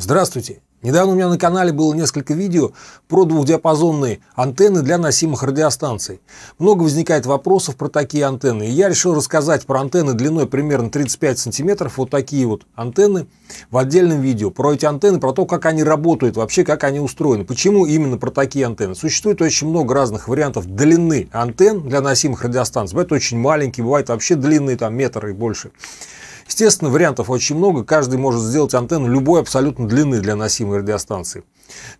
Здравствуйте! Недавно у меня на канале было несколько видео про двухдиапазонные антенны для носимых радиостанций. Много возникает вопросов про такие антенны. И я решил рассказать про антенны длиной примерно 35 сантиметров, вот такие вот антенны, в отдельном видео. Про эти антенны, про то, как они работают, вообще как они устроены. Почему именно про такие антенны. Существует очень много разных вариантов длины антенн для носимых радиостанций. Бывают очень маленькие, бывают вообще длинные, там метр и больше. Естественно, вариантов очень много, каждый может сделать антенну любой абсолютно длины для носимой радиостанции.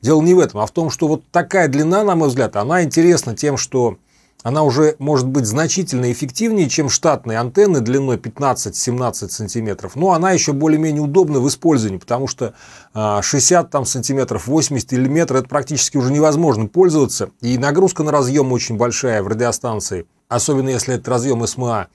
Дело не в этом, а в том, что вот такая длина, на мой взгляд, она интересна тем, что она уже может быть значительно эффективнее, чем штатные антенны длиной 15-17 сантиметров. Но она еще более-менее удобна в использовании, потому что 60 а, там, сантиметров, 80 или метр это практически уже невозможно пользоваться. И нагрузка на разъем очень большая в радиостанции, особенно если это разъем СМА.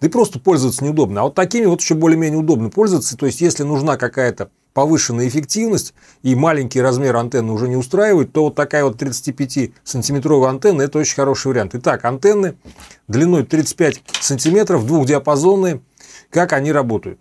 Да и просто пользоваться неудобно. А вот такими вот еще более-менее удобно пользоваться. То есть, если нужна какая-то повышенная эффективность и маленький размер антенны уже не устраивает, то вот такая вот 35-сантиметровая антенна – это очень хороший вариант. Итак, антенны длиной 35 сантиметров, двухдиапазонные. Как они работают?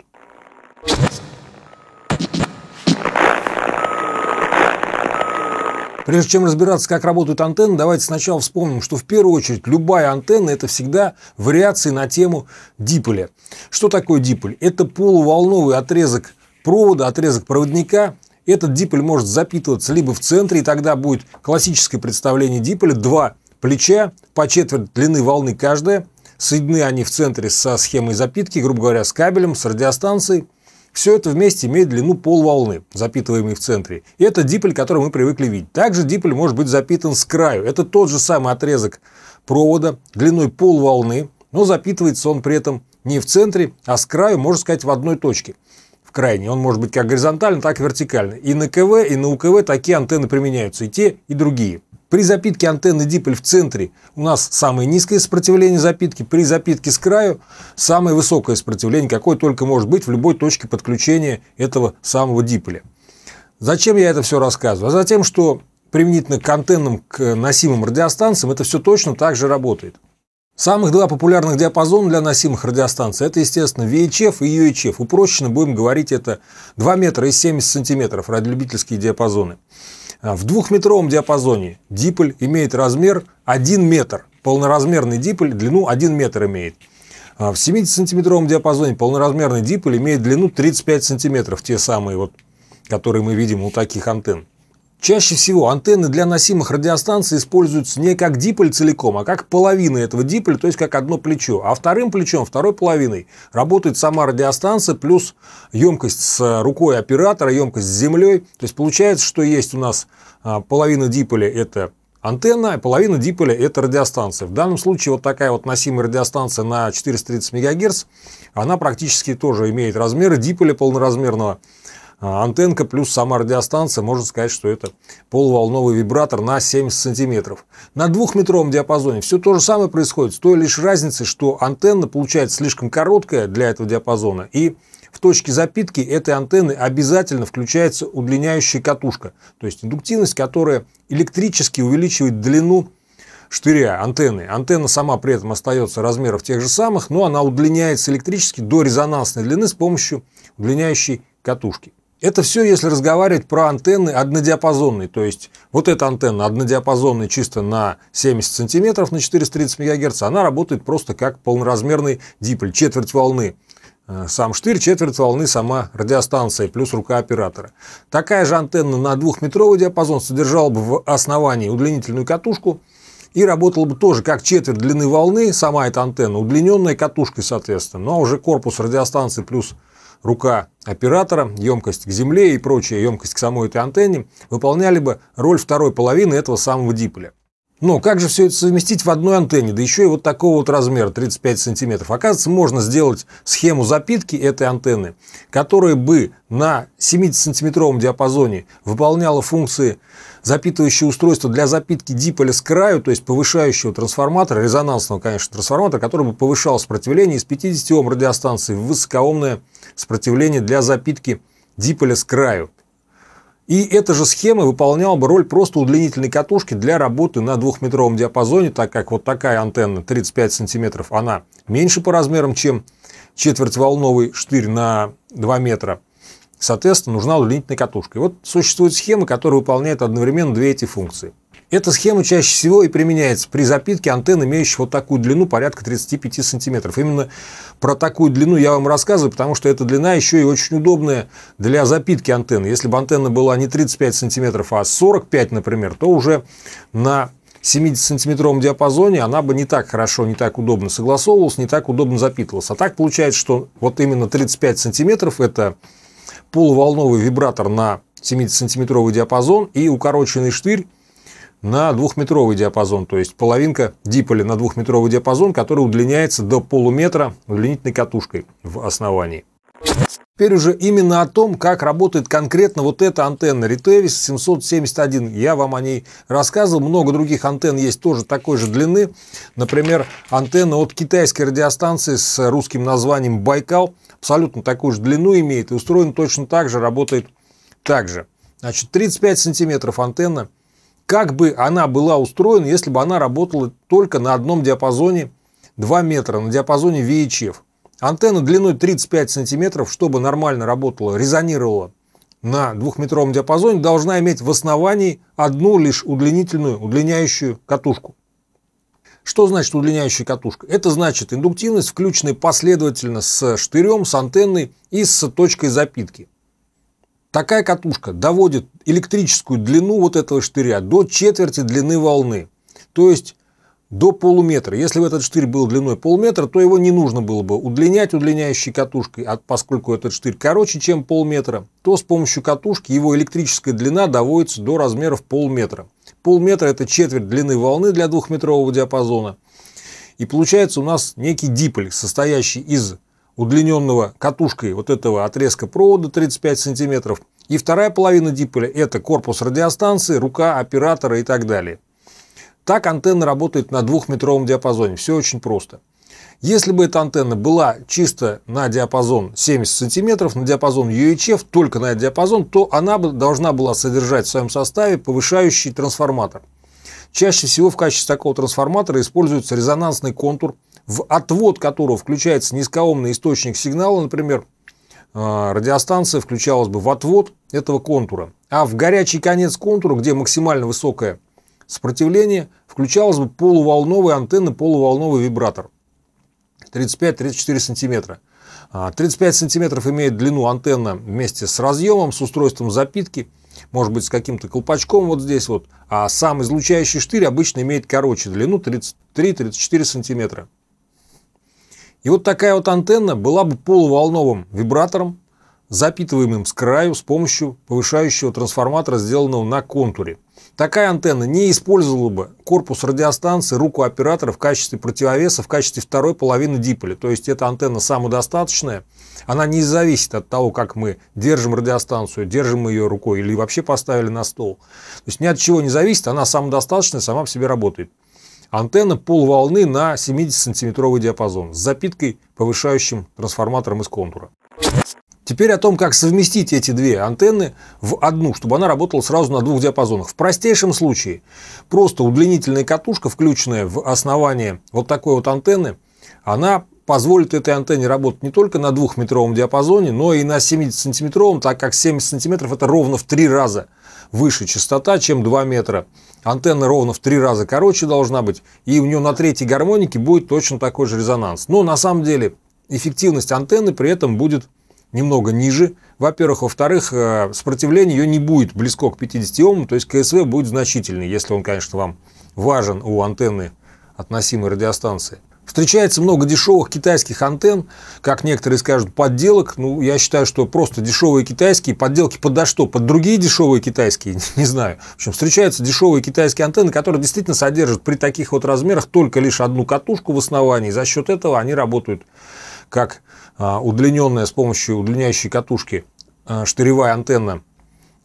Прежде чем разбираться, как работают антенны, давайте сначала вспомним, что в первую очередь любая антенна – это всегда вариации на тему диполя. Что такое диполь? Это полуволновый отрезок провода, отрезок проводника. Этот диполь может запитываться либо в центре, и тогда будет классическое представление диполя. Два плеча по четверть длины волны каждая. Соединены они в центре со схемой запитки, грубо говоря, с кабелем, с радиостанцией. Все это вместе имеет длину полволны, запитываемой в центре. И это диполь, который мы привыкли видеть. Также диполь может быть запитан с краю. Это тот же самый отрезок провода длиной полволны, но запитывается он при этом не в центре, а с краю, можно сказать, в одной точке. В крайней. Он может быть как горизонтально, так и вертикально. И на КВ, и на УКВ такие антенны применяются. И те, и другие. При запитке антенны диполь в центре у нас самое низкое сопротивление запитки, при запитке с краю самое высокое сопротивление, какое только может быть в любой точке подключения этого самого диполя. Зачем я это все рассказываю? А затем, что применительно к антеннам, к носимым радиостанциям, это все точно так же работает. Самых два популярных диапазона для носимых радиостанций – это, естественно, VHF и UHF. Упрощенно будем говорить, это 2 метра и 70 сантиметров радиолюбительские диапазоны. А, в двухметровом диапазоне диполь имеет размер 1 метр. Полноразмерный диполь длину 1 метр имеет. А, в 70-сантиметровом диапазоне полноразмерный диполь имеет длину 35 сантиметров. Те самые, вот, которые мы видим у таких антенн. Чаще всего антенны для носимых радиостанций используются не как диполь целиком, а как половина этого диполя, то есть как одно плечо. А вторым плечом, второй половиной работает сама радиостанция плюс емкость с рукой оператора, емкость с землей. То есть получается, что есть у нас а, половина диполя – это антенна, а половина диполя – это радиостанция. В данном случае вот такая вот носимая радиостанция на 430 МГц, она практически тоже имеет размеры диполя полноразмерного антенка плюс сама радиостанция, можно сказать, что это полуволновый вибратор на 70 сантиметров. На двухметровом диапазоне все то же самое происходит, с той лишь разницей, что антенна получается слишком короткая для этого диапазона, и в точке запитки этой антенны обязательно включается удлиняющая катушка, то есть индуктивность, которая электрически увеличивает длину штыря антенны. Антенна сама при этом остается размеров тех же самых, но она удлиняется электрически до резонансной длины с помощью удлиняющей катушки. Это все, если разговаривать про антенны однодиапазонные. То есть, вот эта антенна однодиапазонная чисто на 70 сантиметров на 430 МГц, она работает просто как полноразмерный диполь, четверть волны. Э, сам штырь, четверть волны сама радиостанция, плюс рука оператора. Такая же антенна на двухметровый диапазон содержала бы в основании удлинительную катушку и работала бы тоже как четверть длины волны, сама эта антенна, удлиненная катушкой, соответственно. Но уже корпус радиостанции плюс рука оператора, емкость к земле и прочая емкость к самой этой антенне выполняли бы роль второй половины этого самого диполя. Но как же все это совместить в одной антенне, да еще и вот такого вот размера, 35 сантиметров? Оказывается, можно сделать схему запитки этой антенны, которая бы на 70-сантиметровом диапазоне выполняла функции запитывающего устройства для запитки диполя с краю, то есть повышающего трансформатора, резонансного, конечно, трансформатора, который бы повышал сопротивление из 50 Ом радиостанции в высокоомное сопротивление для запитки диполя с краю. И эта же схема выполняла бы роль просто удлинительной катушки для работы на двухметровом диапазоне, так как вот такая антенна 35 сантиметров, она меньше по размерам, чем четвертьволновый штырь на 2 метра. Соответственно, нужна удлинительная катушка. И вот существует схема, которая выполняет одновременно две эти функции. Эта схема чаще всего и применяется при запитке антенн, имеющих вот такую длину порядка 35 сантиметров. Именно про такую длину я вам рассказываю, потому что эта длина еще и очень удобная для запитки антенны. Если бы антенна была не 35 сантиметров, а 45, например, то уже на 70-сантиметровом диапазоне она бы не так хорошо, не так удобно согласовывалась, не так удобно запитывалась. А так получается, что вот именно 35 сантиметров – это полуволновый вибратор на 70-сантиметровый диапазон и укороченный штырь на двухметровый диапазон, то есть половинка диполя на двухметровый диапазон, который удлиняется до полуметра удлинительной катушкой в основании. Теперь уже именно о том, как работает конкретно вот эта антенна Retevis 771. Я вам о ней рассказывал. Много других антенн есть тоже такой же длины. Например, антенна от китайской радиостанции с русским названием Байкал. Абсолютно такую же длину имеет и устроена точно так же, работает так же. Значит, 35 сантиметров антенна. Как бы она была устроена, если бы она работала только на одном диапазоне 2 метра, на диапазоне VHF. Антенна длиной 35 сантиметров, чтобы нормально работала, резонировала на двухметровом диапазоне, должна иметь в основании одну лишь удлинительную, удлиняющую катушку. Что значит удлиняющая катушка? Это значит индуктивность, включенная последовательно с штырем, с антенной и с точкой запитки. Такая катушка доводит электрическую длину вот этого штыря до четверти длины волны. То есть до полуметра. Если бы этот штырь был длиной полметра, то его не нужно было бы удлинять удлиняющей катушкой, а поскольку этот штырь короче, чем полметра, то с помощью катушки его электрическая длина доводится до размеров полметра. Полметра – это четверть длины волны для двухметрового диапазона. И получается у нас некий диполь, состоящий из удлиненного катушкой вот этого отрезка провода 35 сантиметров. И вторая половина диполя – это корпус радиостанции, рука оператора и так далее. Так антенна работает на двухметровом диапазоне. Все очень просто. Если бы эта антенна была чисто на диапазон 70 сантиметров, на диапазон UHF, только на этот диапазон, то она бы должна была содержать в своем составе повышающий трансформатор. Чаще всего в качестве такого трансформатора используется резонансный контур, в отвод которого включается низкоомный источник сигнала, например, а, радиостанция включалась бы в отвод этого контура. А в горячий конец контура, где максимально высокая сопротивления включалась бы полуволновая антенна, полуволновый вибратор 35-34 сантиметра. 35 а, сантиметров имеет длину антенна вместе с разъемом, с устройством запитки, может быть с каким-то колпачком вот здесь вот. А сам излучающий штырь обычно имеет короче длину 33-34 сантиметра. И вот такая вот антенна была бы полуволновым вибратором, запитываемым с краю с помощью повышающего трансформатора, сделанного на контуре. Такая антенна не использовала бы корпус радиостанции, руку оператора в качестве противовеса, в качестве второй половины диполя. То есть эта антенна самодостаточная, она не зависит от того, как мы держим радиостанцию, держим ее рукой или вообще поставили на стол. То есть ни от чего не зависит, она самодостаточная, сама по себе работает. Антенна полволны на 70-сантиметровый диапазон с запиткой, повышающим трансформатором из контура. Теперь о том, как совместить эти две антенны в одну, чтобы она работала сразу на двух диапазонах. В простейшем случае просто удлинительная катушка, включенная в основание вот такой вот антенны, она позволит этой антенне работать не только на двухметровом диапазоне, но и на 70-сантиметровом, так как 70 сантиметров это ровно в три раза выше частота, чем 2 метра. Антенна ровно в три раза короче должна быть, и у нее на третьей гармонике будет точно такой же резонанс. Но на самом деле эффективность антенны при этом будет немного ниже. Во-первых. Во-вторых, э, сопротивление ее не будет близко к 50 Ом, то есть КСВ будет значительный, если он, конечно, вам важен у антенны относимой радиостанции. Встречается много дешевых китайских антенн, как некоторые скажут, подделок. Ну, я считаю, что просто дешевые китайские, подделки под что? Под другие дешевые китайские? Не знаю. В общем, встречаются дешевые китайские антенны, которые действительно содержат при таких вот размерах только лишь одну катушку в основании. За счет этого они работают как а, удлиненная с помощью удлиняющей катушки а, штыревая антенна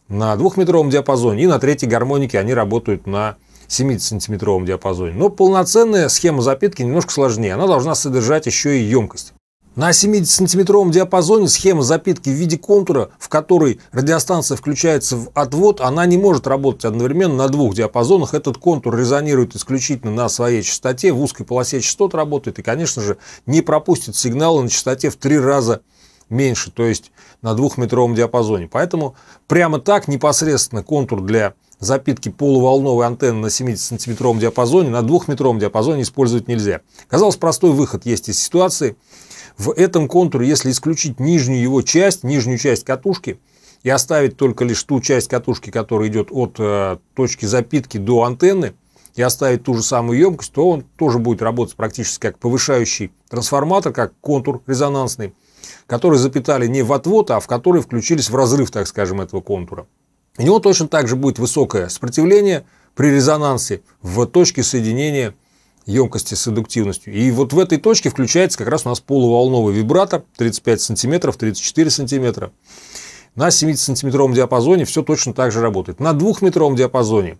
на двухметровом диапазоне и на третьей гармонике они работают на 70-сантиметровом диапазоне. Но полноценная схема запитки немножко сложнее. Она должна содержать еще и емкость. На 70-сантиметровом диапазоне схема запитки в виде контура, в которой радиостанция включается в отвод, она не может работать одновременно на двух диапазонах. Этот контур резонирует исключительно на своей частоте, в узкой полосе частот работает и, конечно же, не пропустит сигналы на частоте в три раза меньше, то есть на двухметровом диапазоне. Поэтому прямо так непосредственно контур для запитки полуволновой антенны на 70-сантиметровом диапазоне на двухметровом диапазоне использовать нельзя. Казалось, простой выход есть из ситуации. В этом контуре, если исключить нижнюю его часть, нижнюю часть катушки, и оставить только лишь ту часть катушки, которая идет от э, точки запитки до антенны, и оставить ту же самую емкость, то он тоже будет работать практически как повышающий трансформатор, как контур резонансный, который запитали не в отвод, а в который включились в разрыв, так скажем, этого контура. У него точно так же будет высокое сопротивление при резонансе в точке соединения емкости с индуктивностью. И вот в этой точке включается как раз у нас полуволновый вибратор 35 сантиметров, 34 сантиметра. На 70-сантиметровом диапазоне все точно так же работает. На двухметровом диапазоне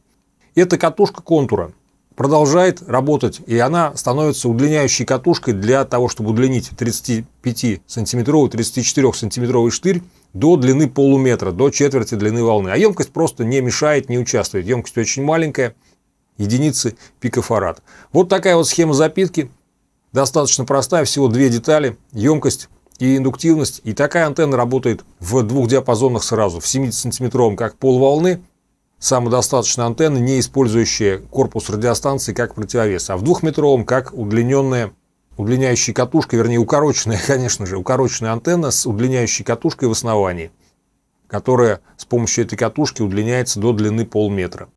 эта катушка контура продолжает работать, и она становится удлиняющей катушкой для того, чтобы удлинить 35-сантиметровый, 34-сантиметровый штырь до длины полуметра, до четверти длины волны. А емкость просто не мешает, не участвует. Емкость очень маленькая, единицы пикофарад. Вот такая вот схема запитки. Достаточно простая, всего две детали. Емкость и индуктивность. И такая антенна работает в двух диапазонах сразу. В 70-сантиметровом как полволны, самодостаточная антенна, не использующая корпус радиостанции как противовес. А в двухметровом как удлиненная удлиняющая катушка, вернее укороченная, конечно же, укороченная антенна с удлиняющей катушкой в основании, которая с помощью этой катушки удлиняется до длины полметра.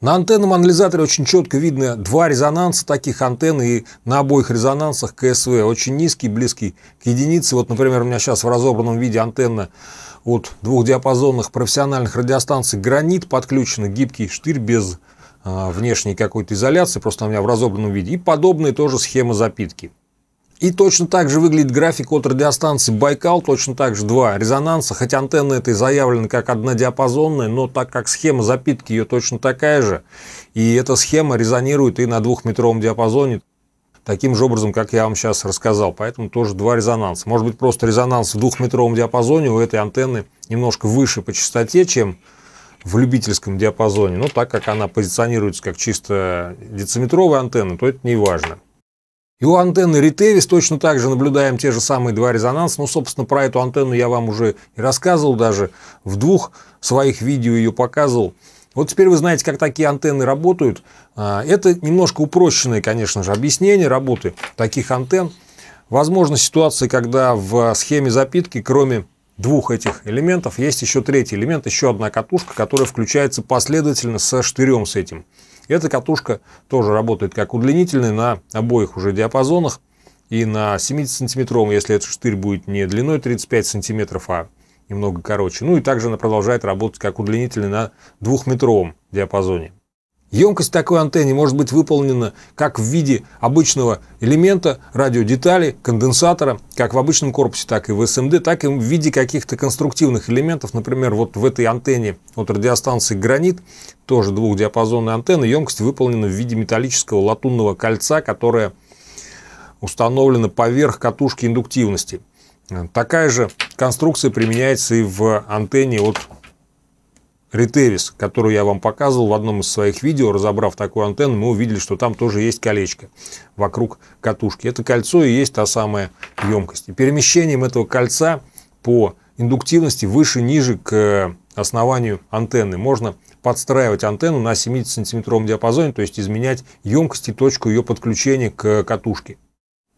На антенном анализаторе очень четко видно два резонанса таких антенн, и на обоих резонансах КСВ очень низкий, близкий к единице. Вот, например, у меня сейчас в разобранном виде антенна от двух диапазонных профессиональных радиостанций «Гранит» подключена, гибкий штырь без внешней какой-то изоляции, просто у меня в разобранном виде. И подобные тоже схемы запитки. И точно так же выглядит график от радиостанции Байкал, точно так же два резонанса, хотя антенна этой заявлена как однодиапазонная, но так как схема запитки ее точно такая же, и эта схема резонирует и на двухметровом диапазоне, таким же образом, как я вам сейчас рассказал. Поэтому тоже два резонанса. Может быть, просто резонанс в двухметровом диапазоне у этой антенны немножко выше по частоте, чем в любительском диапазоне. Но так как она позиционируется как чисто дециметровая антенна, то это не важно. И у антенны Ретевис точно так же наблюдаем те же самые два резонанса. Ну, собственно, про эту антенну я вам уже и рассказывал, даже в двух своих видео ее показывал. Вот теперь вы знаете, как такие антенны работают. А, это немножко упрощенное, конечно же, объяснение работы таких антенн. Возможно ситуации, когда в схеме запитки, кроме двух этих элементов, есть еще третий элемент, еще одна катушка, которая включается последовательно со штырем с этим. Эта катушка тоже работает как удлинительная на обоих уже диапазонах. И на 70-сантиметровом, если этот штырь будет не длиной 35 сантиметров, а немного короче. Ну и также она продолжает работать как удлинительный на двухметровом диапазоне. Емкость такой антенны может быть выполнена как в виде обычного элемента, радиодетали, конденсатора, как в обычном корпусе, так и в СМД, так и в виде каких-то конструктивных элементов. Например, вот в этой антенне от радиостанции «Гранит», тоже двухдиапазонная антенна, емкость выполнена в виде металлического латунного кольца, которое установлено поверх катушки индуктивности. Такая же конструкция применяется и в антенне от Ретевис, которую я вам показывал в одном из своих видео, разобрав такую антенну, мы увидели, что там тоже есть колечко вокруг катушки. Это кольцо и есть та самая емкость. И перемещением этого кольца по индуктивности выше-ниже к основанию антенны можно подстраивать антенну на 70-сантиметровом диапазоне, то есть изменять емкость и точку ее подключения к катушке.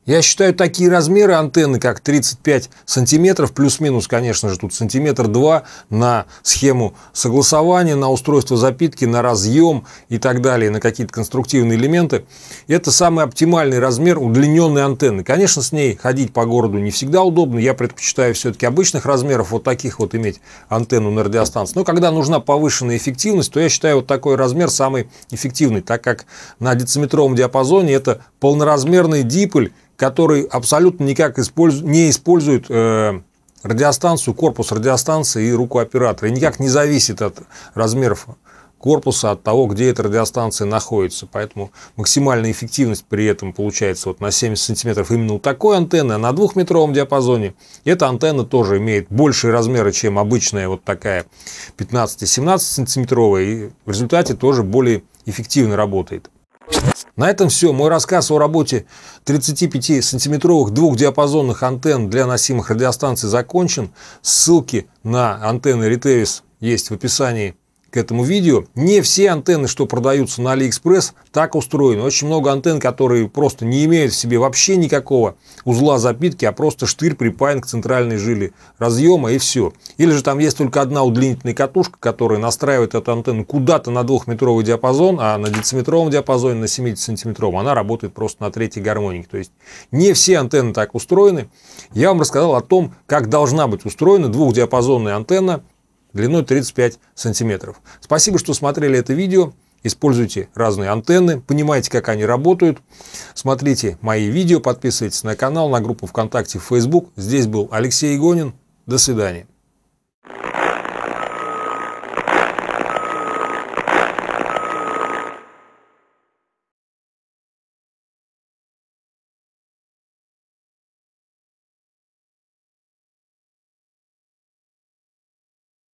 Я считаю такие размеры антенны, как 35 сантиметров, плюс-минус, конечно же, тут сантиметр два на схему согласования, на устройство запитки, на разъем и так далее, на какие-то конструктивные элементы. Это самый оптимальный размер удлиненной антенны. Конечно, с ней ходить по городу не всегда удобно. Я предпочитаю все-таки обычных размеров, вот таких вот иметь антенну на радиостанции. Но когда нужна повышенная эффективность, то я считаю вот такой размер самый эффективный, так как на дециметровом диапазоне это полноразмерный диполь, который абсолютно никак использ... не использует э, радиостанцию, корпус радиостанции и руку оператора. И никак не зависит от размеров корпуса, от того, где эта радиостанция находится. Поэтому максимальная эффективность при этом получается вот на 70 сантиметров именно у такой антенны, а на двухметровом диапазоне эта антенна тоже имеет большие размеры, чем обычная вот такая 15-17 сантиметровая, и в результате тоже более эффективно работает. На этом все. Мой рассказ о работе 35-сантиметровых двухдиапазонных антенн для носимых радиостанций закончен. Ссылки на антенны Retevis есть в описании к этому видео. Не все антенны, что продаются на AliExpress, так устроены. Очень много антенн, которые просто не имеют в себе вообще никакого узла запитки, а просто штырь припаян к центральной жиле разъема и все. Или же там есть только одна удлинительная катушка, которая настраивает эту антенну куда-то на двухметровый диапазон, а на дециметровом диапазоне, на 70-сантиметровом, она работает просто на третьей гармонике. То есть не все антенны так устроены. Я вам рассказал о том, как должна быть устроена двухдиапазонная антенна длиной 35 сантиметров. Спасибо, что смотрели это видео. Используйте разные антенны, понимаете, как они работают. Смотрите мои видео, подписывайтесь на канал, на группу ВКонтакте, в Facebook. Здесь был Алексей Игонин. До свидания.